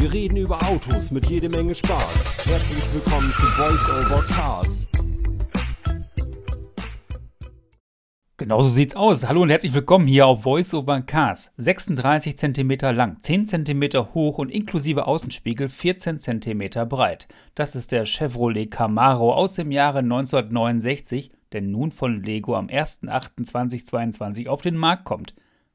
Wir reden über Autos mit jede Menge Spaß. Herzlich willkommen zu Voice Over Cars. Genau so sieht's aus. Hallo und herzlich willkommen hier auf Voice Over Cars. 36 cm lang, 10 cm hoch und inklusive Außenspiegel 14 cm breit. Das ist der Chevrolet Camaro aus dem Jahre 1969, der nun von Lego am 1.8.2022 auf den Markt kommt.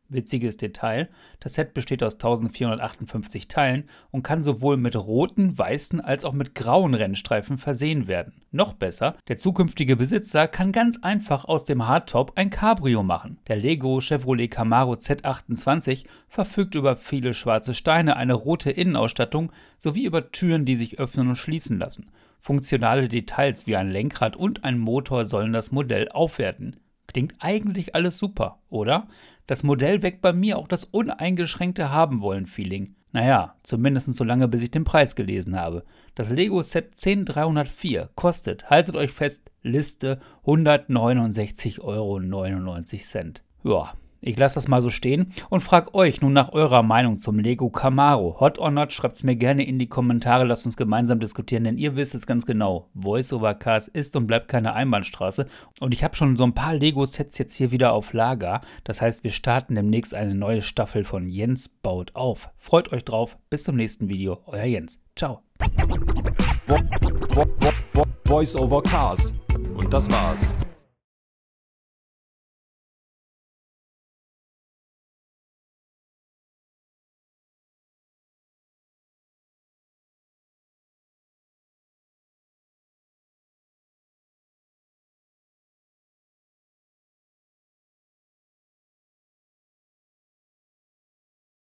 Witziges Detail, das Set besteht aus 1458 Teilen und kann sowohl mit roten, weißen als auch mit grauen Rennstreifen versehen werden. Noch besser, der zukünftige Besitzer kann ganz einfach aus dem Hardtop ein Cabrio machen. Der Lego Chevrolet Camaro Z28 verfügt über viele schwarze Steine, eine rote Innenausstattung sowie über Türen, die sich öffnen und schließen lassen. Funktionale Details wie ein Lenkrad und ein Motor sollen das Modell aufwerten. Klingt eigentlich alles super, oder? Das Modell weckt bei mir auch das uneingeschränkte Haben-Wollen-Feeling. Naja, zumindest so lange, bis ich den Preis gelesen habe. Das Lego Set 10304 kostet, haltet euch fest, Liste 169,99 Euro. Ja, ich lasse das mal so stehen und frage euch nun nach eurer Meinung zum Lego Camaro. Hot or not, schreibt es mir gerne in die Kommentare, lasst uns gemeinsam diskutieren, denn ihr wisst es ganz genau. Voice over Cars ist und bleibt keine Einbahnstraße. Und ich habe schon so ein paar Lego-Sets jetzt hier wieder auf Lager. Das heißt, wir starten demnächst eine neue Staffel von Jens baut auf. Freut euch drauf. Bis zum nächsten Video. Euer Jens. Ciao. Voice Over Cars. Und das war's.